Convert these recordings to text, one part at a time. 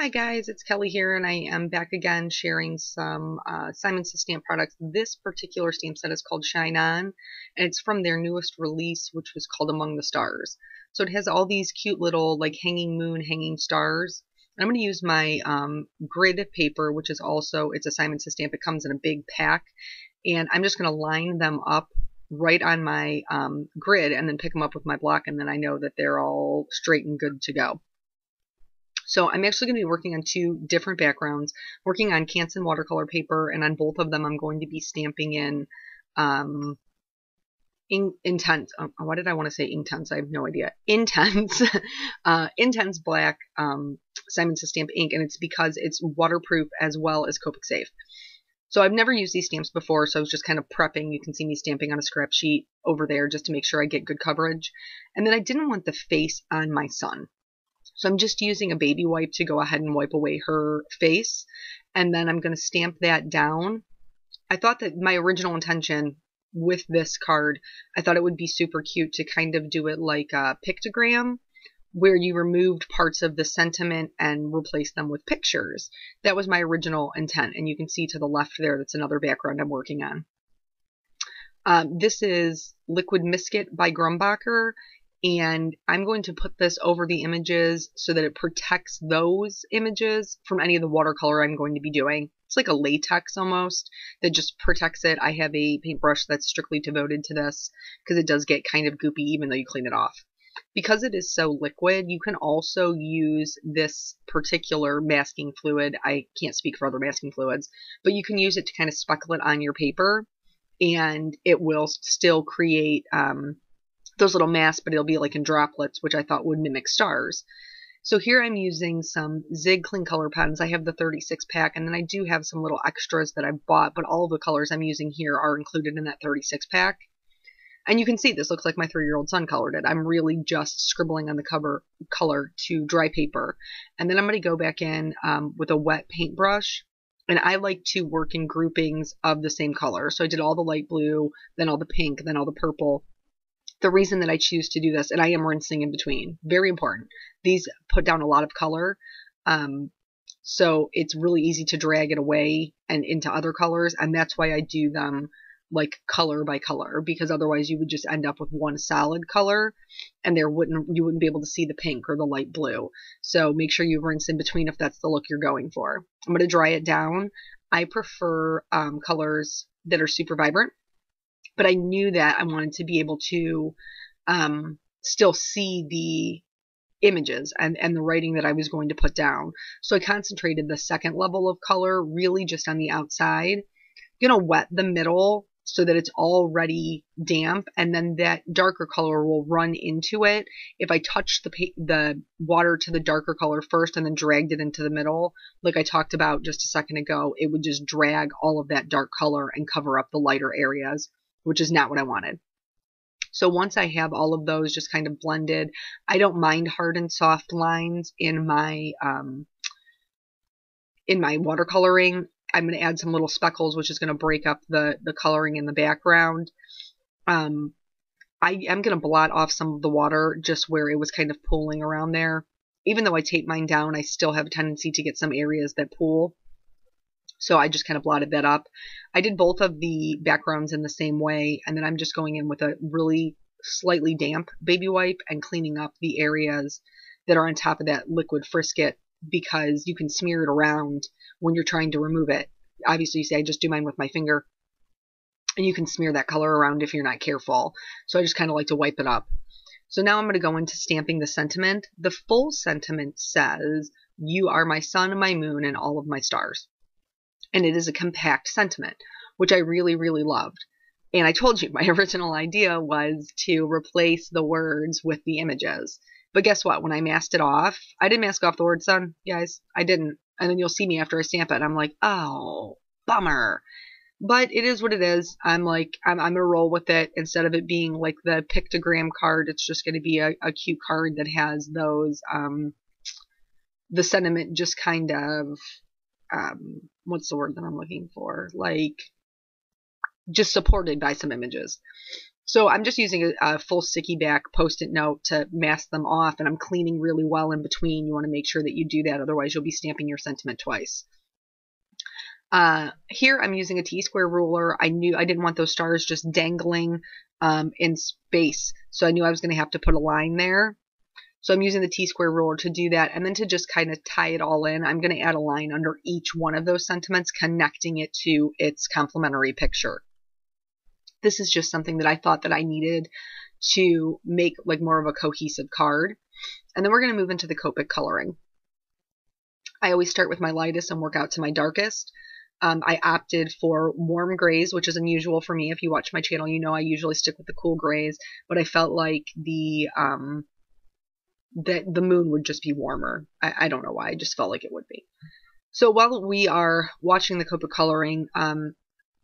Hi guys, it's Kelly here and I am back again sharing some uh, Simon Says stamp products. This particular stamp set is called Shine On and it's from their newest release which was called Among the Stars. So it has all these cute little like hanging moon, hanging stars. I'm going to use my um, grid paper which is also, it's a Simon Says stamp. It comes in a big pack and I'm just going to line them up right on my um, grid and then pick them up with my block and then I know that they're all straight and good to go. So I'm actually going to be working on two different backgrounds, working on Canson watercolor paper, and on both of them I'm going to be stamping in um, in, intense. Oh, why did I want to say intense? I have no idea. Intense, uh, intense black um, Simon Says stamp ink, and it's because it's waterproof as well as Copic safe. So I've never used these stamps before, so I was just kind of prepping. You can see me stamping on a scrap sheet over there just to make sure I get good coverage. And then I didn't want the face on my sun. So I'm just using a baby wipe to go ahead and wipe away her face. And then I'm going to stamp that down. I thought that my original intention with this card, I thought it would be super cute to kind of do it like a pictogram where you removed parts of the sentiment and replaced them with pictures. That was my original intent. And you can see to the left there, that's another background I'm working on. Um, this is Liquid Miskit by Grumbacher and I'm going to put this over the images so that it protects those images from any of the watercolor I'm going to be doing. It's like a latex almost that just protects it. I have a paintbrush that's strictly devoted to this because it does get kind of goopy even though you clean it off. Because it is so liquid, you can also use this particular masking fluid. I can't speak for other masking fluids, but you can use it to kind of speckle it on your paper and it will still create um, those little masks, but it'll be like in droplets, which I thought would mimic stars. So here I'm using some Zig Clean Color pens. I have the 36 pack, and then I do have some little extras that I bought, but all the colors I'm using here are included in that 36 pack. And you can see this looks like my three-year-old son colored it. I'm really just scribbling on the cover color to dry paper. And then I'm going to go back in um, with a wet paintbrush. And I like to work in groupings of the same color. So I did all the light blue, then all the pink, then all the purple the reason that I choose to do this, and I am rinsing in between, very important. These put down a lot of color, um, so it's really easy to drag it away and into other colors, and that's why I do them like color by color, because otherwise you would just end up with one solid color, and there wouldn't you wouldn't be able to see the pink or the light blue. So make sure you rinse in between if that's the look you're going for. I'm going to dry it down. I prefer um, colors that are super vibrant but I knew that I wanted to be able to um, still see the images and, and the writing that I was going to put down. So I concentrated the second level of color really just on the outside. I'm going to wet the middle so that it's already damp and then that darker color will run into it. If I touch the the water to the darker color first and then dragged it into the middle, like I talked about just a second ago, it would just drag all of that dark color and cover up the lighter areas which is not what I wanted. So once I have all of those just kind of blended, I don't mind hard and soft lines in my um, in my watercoloring. I'm going to add some little speckles, which is going to break up the the coloring in the background. Um, I am going to blot off some of the water just where it was kind of pooling around there. Even though I tape mine down, I still have a tendency to get some areas that pool. So I just kind of blotted that up. I did both of the backgrounds in the same way, and then I'm just going in with a really slightly damp baby wipe and cleaning up the areas that are on top of that liquid frisket because you can smear it around when you're trying to remove it. Obviously, you say I just do mine with my finger, and you can smear that color around if you're not careful. So I just kind of like to wipe it up. So now I'm going to go into stamping the sentiment. The full sentiment says, You are my sun, my moon, and all of my stars and it is a compact sentiment, which I really, really loved. And I told you my original idea was to replace the words with the images. But guess what? When I masked it off, I didn't mask off the word sun, guys. I didn't. And then you'll see me after I stamp it, and I'm like, oh, bummer. But it is what it is. I'm like, I'm, I'm going to roll with it. Instead of it being like the pictogram card, it's just going to be a, a cute card that has those, um, the sentiment just kind of um, what's the word that I'm looking for? Like, just supported by some images. So I'm just using a, a full sticky back post-it note to mask them off, and I'm cleaning really well in between. You want to make sure that you do that, otherwise you'll be stamping your sentiment twice. Uh, here I'm using a T-square ruler. I knew I didn't want those stars just dangling um, in space, so I knew I was going to have to put a line there. So I'm using the T-square ruler to do that, and then to just kind of tie it all in, I'm going to add a line under each one of those sentiments, connecting it to its complementary picture. This is just something that I thought that I needed to make like more of a cohesive card. And then we're going to move into the Copic coloring. I always start with my lightest and work out to my darkest. Um, I opted for warm grays, which is unusual for me. If you watch my channel, you know I usually stick with the cool grays, but I felt like the um, that the moon would just be warmer. I, I, don't know why. I just felt like it would be. So while we are watching the Copic coloring, um,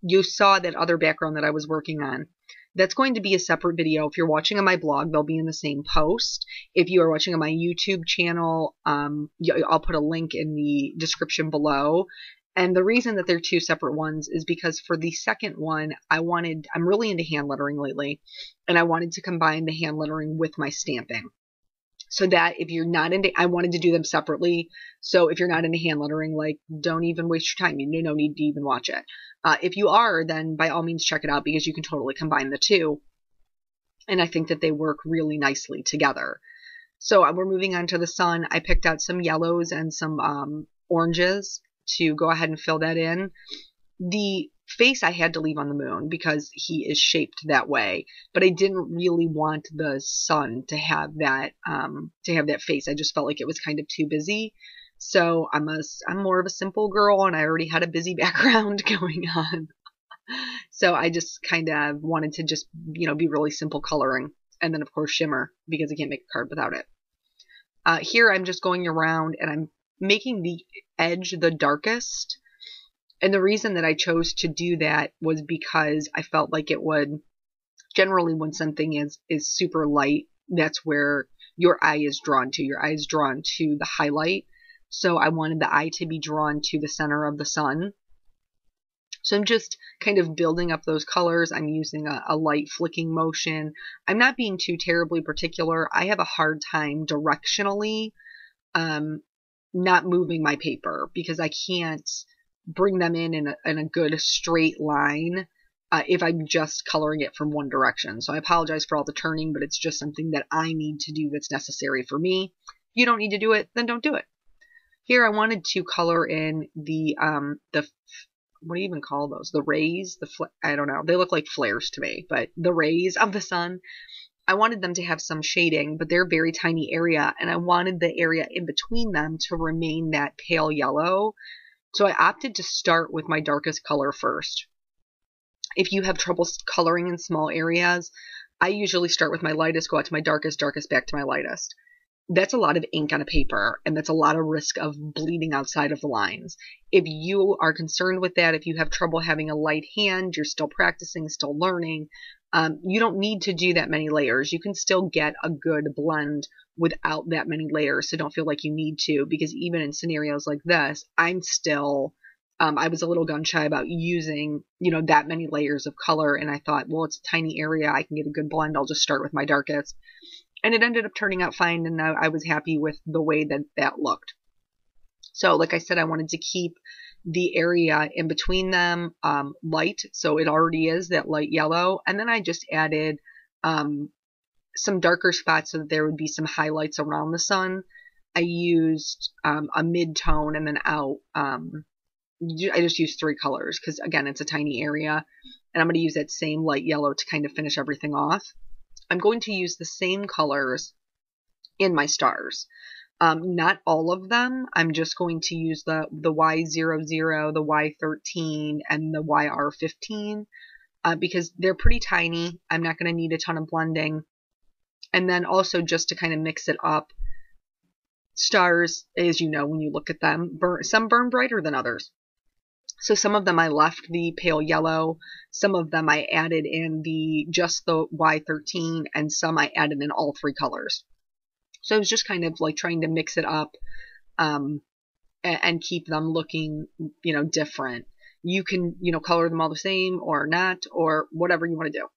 you saw that other background that I was working on. That's going to be a separate video. If you're watching on my blog, they'll be in the same post. If you are watching on my YouTube channel, um, I'll put a link in the description below. And the reason that they're two separate ones is because for the second one, I wanted, I'm really into hand lettering lately, and I wanted to combine the hand lettering with my stamping. So that if you're not into, I wanted to do them separately. So if you're not into hand lettering, like, don't even waste your time. You know no need to even watch it. Uh, if you are, then by all means check it out because you can totally combine the two. And I think that they work really nicely together. So uh, we're moving on to the sun. I picked out some yellows and some um, oranges to go ahead and fill that in. The face I had to leave on the moon because he is shaped that way, but I didn't really want the sun to have that um, to have that face. I just felt like it was kind of too busy. So I'm a I'm more of a simple girl, and I already had a busy background going on. so I just kind of wanted to just you know be really simple coloring, and then of course shimmer because I can't make a card without it. Uh, here I'm just going around and I'm making the edge the darkest. And the reason that I chose to do that was because I felt like it would generally when something is is super light, that's where your eye is drawn to. Your eye is drawn to the highlight. So I wanted the eye to be drawn to the center of the sun. So I'm just kind of building up those colors. I'm using a, a, light flicking motion. I'm not being too terribly particular. I have a hard time directionally um, not moving my paper because I can't bring them in in a, in a good straight line uh, if I'm just coloring it from one direction. So I apologize for all the turning, but it's just something that I need to do that's necessary for me. If you don't need to do it, then don't do it. Here I wanted to color in the um the what do you even call those? The rays, the fl- I don't know. They look like flares to me, but the rays of the sun. I wanted them to have some shading, but they're very tiny area, and I wanted the area in between them to remain that pale yellow. So I opted to start with my darkest color first. If you have trouble coloring in small areas, I usually start with my lightest, go out to my darkest, darkest back to my lightest. That's a lot of ink on a paper, and that's a lot of risk of bleeding outside of the lines. If you are concerned with that, if you have trouble having a light hand, you're still practicing, still learning, um, you don't need to do that many layers. You can still get a good blend without that many layers. So don't feel like you need to, because even in scenarios like this, I'm still, um, I was a little gun shy about using, you know, that many layers of color. And I thought, well, it's a tiny area. I can get a good blend. I'll just start with my darkest. And it ended up turning out fine. And I, I was happy with the way that that looked. So, like I said, I wanted to keep the area in between them um, light, so it already is that light yellow. And then I just added um, some darker spots so that there would be some highlights around the sun. I used um, a mid-tone and then out. Um, I just used three colors because, again, it's a tiny area. And I'm going to use that same light yellow to kind of finish everything off. I'm going to use the same colors in my stars. Um, not all of them. I'm just going to use the, the Y00, the Y13, and the YR15 uh, because they're pretty tiny. I'm not going to need a ton of blending. And then also just to kind of mix it up, stars, as you know when you look at them, burn, some burn brighter than others. So some of them I left the pale yellow, some of them I added in the just the Y13, and some I added in all three colors. So I was just kind of like trying to mix it up um, and, and keep them looking, you know, different. You can, you know, color them all the same or not, or whatever you want to do.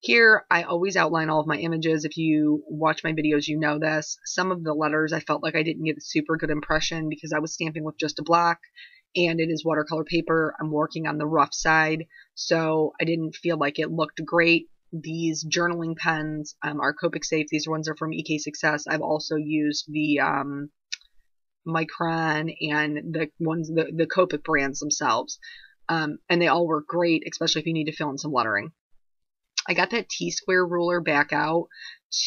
Here, I always outline all of my images. If you watch my videos, you know this. Some of the letters I felt like I didn't get a super good impression because I was stamping with just a block and it is watercolor paper. I'm working on the rough side, so I didn't feel like it looked great. These journaling pens um, are Copic Safe. These ones are from EK Success. I've also used the um, Micron and the ones the the Copic brands themselves, um, and they all work great, especially if you need to fill in some lettering. I got that T-square ruler back out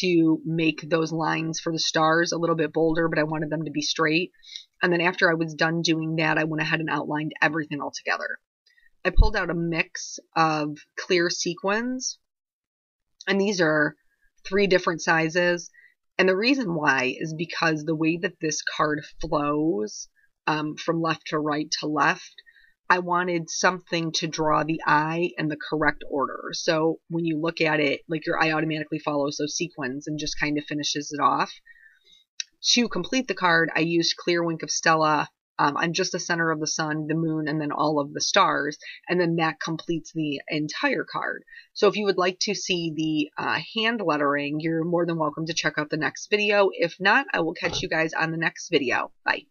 to make those lines for the stars a little bit bolder, but I wanted them to be straight. And then after I was done doing that, I went ahead and outlined everything all together. I pulled out a mix of clear sequins, and these are three different sizes. And the reason why is because the way that this card flows um, from left to right to left I wanted something to draw the eye in the correct order. So when you look at it, like your eye automatically follows those sequins and just kind of finishes it off. To complete the card, I used Clear Wink of Stella um, on just the center of the sun, the moon, and then all of the stars, and then that completes the entire card. So if you would like to see the uh, hand lettering, you're more than welcome to check out the next video. If not, I will catch you guys on the next video. Bye.